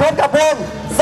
พบกับวงโซ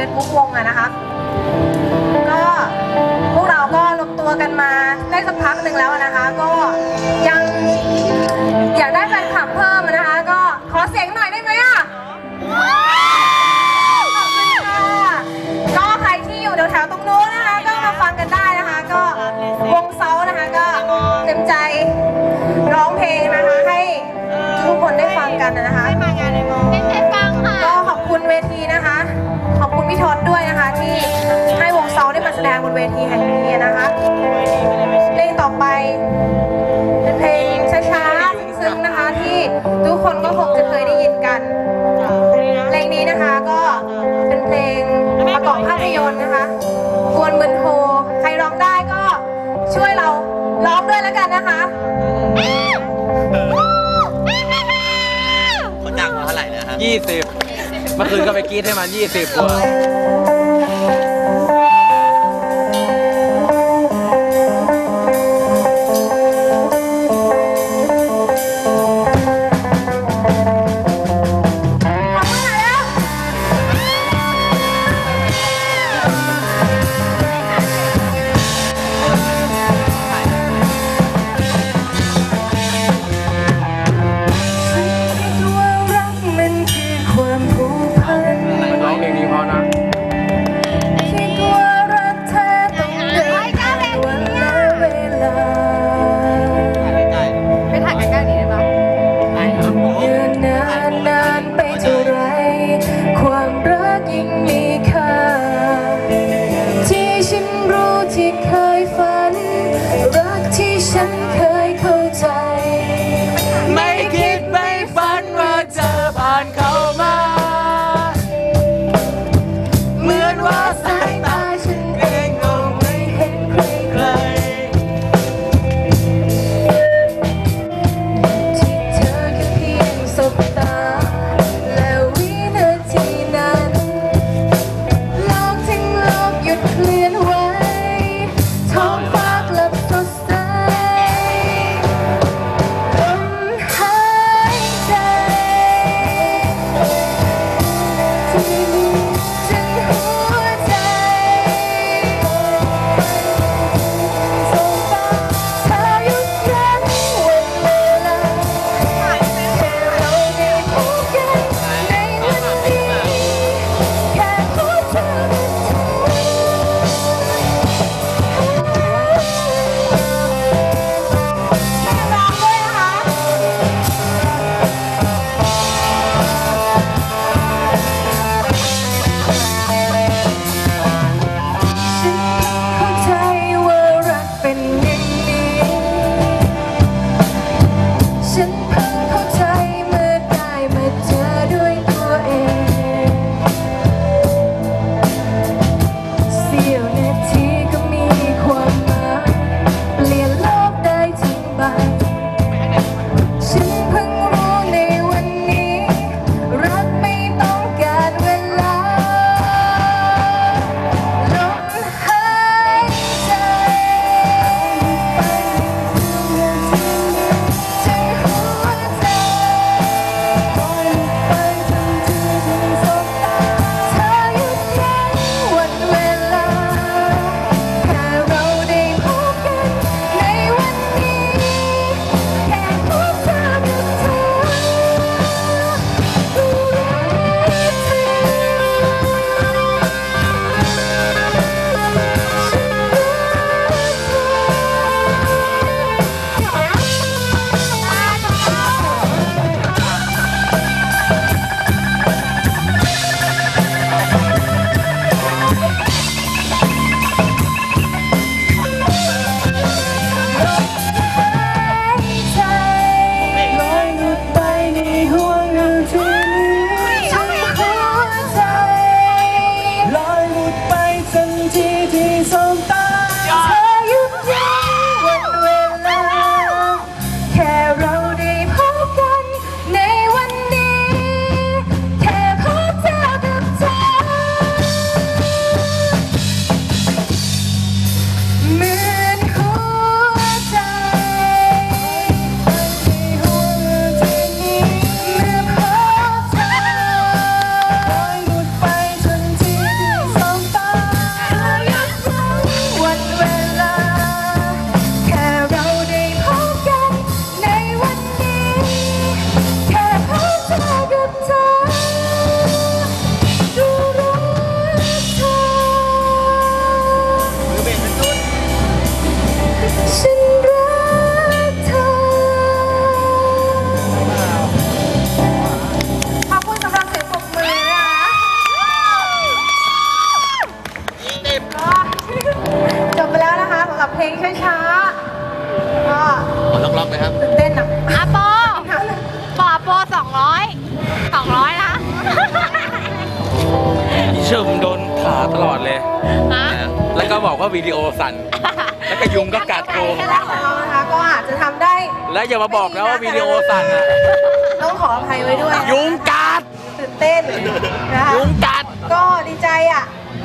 Facebook วงอะนะคะ ก็พวกเราก็รวมตัวกันมาได้สักพักหนึ่งแล้วนะคะ ก็ยังอยากได้แฟนคลับเพิ่มนะคะ ก็ขอเสียงหน่อยได้ไหมอะขอบคุณค่ะก็ใครที่อยู่แถวๆตรงนู้นนะคะ ก็มาฟังกันได้นะคะ ก็วงเซานะคะก็เต็มใจร้องเพลงนะคะ ให้ทุกคนได้ฟังกันนะคะ วทีแห่งนี้นะคะเพลงต่อไปเป็นเพลงช้าๆซึ้งนะคะที่ทุกคนก็คงจะเคยได้ยินกันเพลงนี้นะคะก็เป็นเพลงประกอบภาพยนตร์นะคะกวนมือนโทใครร้องได้ก็ช่วยเราร้องด้วยแล้วกันนะคะคนดังมาเท่าไหร่นะฮะยี่สิบเมื่อคืนก็ไปกรีดให้มันยี่สิบกว่า me. บอกว่าวิดีโอสั่น แล้วก็ยุงก็กัดกูแค่นั้นของเรานะคะก็อาจจะทำได้แล้วอย่ามาบอกนะว่าวิดีโอสั่นอะต้องขออภัยไว้ด้วยนะยุงกัด ตื่นเต้นนะคะยุงกัด ก็ดีใจอะ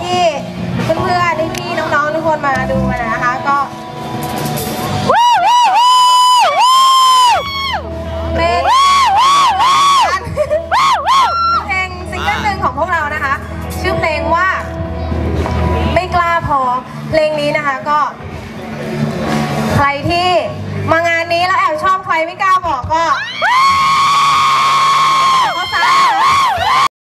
ที่เพื่อนๆพี่ๆน้องๆทุกคนมาดูกันนะคะ ก็